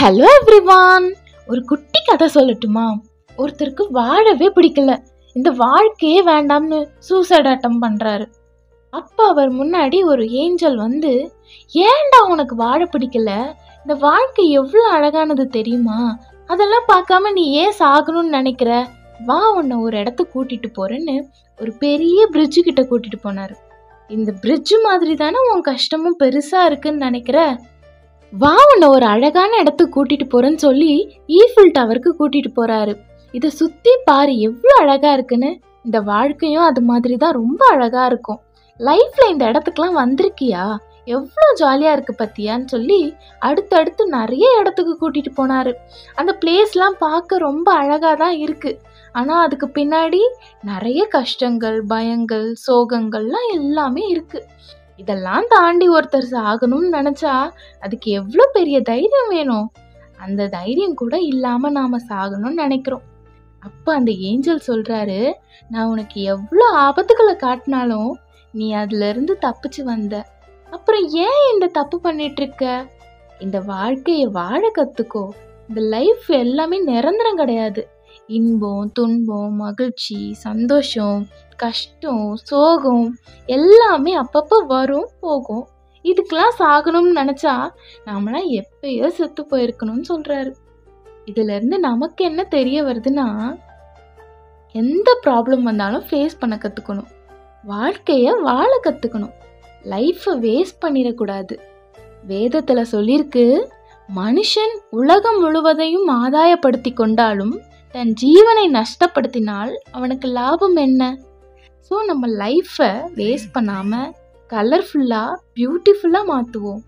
Hello everyone ஒரு குட்டி கதை சொல்லட்டுமா? ஒருத்தருக்கு வாழவே பிடிக்கல. இந்த வாழ்க்கையே வேண்டாம்னு சூசைட் அட்டம் பண்றாரு. அப்ப அவர் முன்னாடி ஒரு ஏஞ்சல் வந்து ஏன்டா உனக்கு வாழ பிடிக்கல? இந்த வாழ்க்கை எவ்வளோ அழகானது தெரியுமா? அதெல்லாம் பார்க்காம நீ ஏன் சாகணும்னு நினைக்கிற? வா உன்னை ஒரு இடத்த கூட்டிட்டு போறேன்னு ஒரு பெரிய பிரிட்ஜு கிட்ட கூட்டிட்டு போனாரு. இந்த பிரிட்ஜு மாதிரி தானே உன் கஷ்டமும் பெருசா இருக்குன்னு நினைக்கிற? வா உன்னை ஒரு அழகான இடத்துக்கு கூட்டிட்டு போறேன்னு சொல்லி ஈஃபில் டவருக்கு கூட்டிட்டு போறாரு. இதை சுத்தி பாரு எவ்வளோ அழகா இருக்குன்னு. இந்த வாழ்க்கையும் அது மாதிரி தான் ரொம்ப அழகா இருக்கும். லைஃப்ல இந்த இடத்துக்குலாம் வந்திருக்கியா? எவ்வளோ ஜாலியாக இருக்கு பத்தியான்னு சொல்லி அடுத்தடுத்து நிறைய இடத்துக்கு கூட்டிட்டு போனாரு. அந்த பிளேஸ்லாம் பார்க்க ரொம்ப அழகாக தான் இருக்கு. ஆனால் அதுக்கு பின்னாடி நிறைய கஷ்டங்கள் பயங்கள் சோகங்கள்லாம் எல்லாமே இருக்குது இதெல்லாம் தாண்டி ஒருத்தர் சாகணும்னு நினச்சா அதுக்கு எவ்வளோ பெரிய தைரியம் வேணும்? அந்த தைரியம் கூட இல்லாமல் நாம் சாகணும்னு நினைக்கிறோம். அப்போ அந்த ஏஞ்சல் சொல்கிறாரு நான் உனக்கு எவ்வளோ ஆபத்துக்களை காட்டினாலும் நீ அதுலேருந்து தப்பிச்சு வந்த. அப்புறம் ஏன் இந்த தப்பு பண்ணிட்டு இருக்க இந்த வாழ்க்கையை வாழ கற்றுக்கோ இந்த லைஃப் எல்லாமே நிரந்தரம் கிடையாது. இன்பம் துன்பம் மகிழ்ச்சி சந்தோஷம் கஷ்டம் சோகம் எல்லாமே அப்பப்போ வரும் போகும். இதுக்கெல்லாம் சாகணும்னு நினச்சா நாமெல்லாம் எப்பயோ செத்து போயிருக்கணும்னு சொல்கிறாரு இதுலேருந்து நமக்கு என்ன தெரிய வருதுன்னா எந்த ப்ராப்ளம் வந்தாலும் ஃபேஸ் பண்ண கற்றுக்கணும் வாழ்க்கையை வாழ கற்றுக்கணும் லைஃப்பை வேஸ்ட் பண்ணிடக்கூடாது. வேதத்தில் சொல்லியிருக்கு மனுஷன் உலகம் முழுவதையும் ஆதாயப்படுத்தி கொண்டாலும் தன் ஜீவனை நஷ்டப்படுத்தினால் அவனுக்கு லாபம் என்ன? ஸோ நம்ம லைஃப்பை வேஸ்ட் பண்ணாமல் கலர்ஃபுல்லாக பியூட்டிஃபுல்லாக மாற்றுவோம்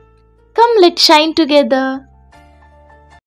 கம் லெட் ஷைன் டுகெதர்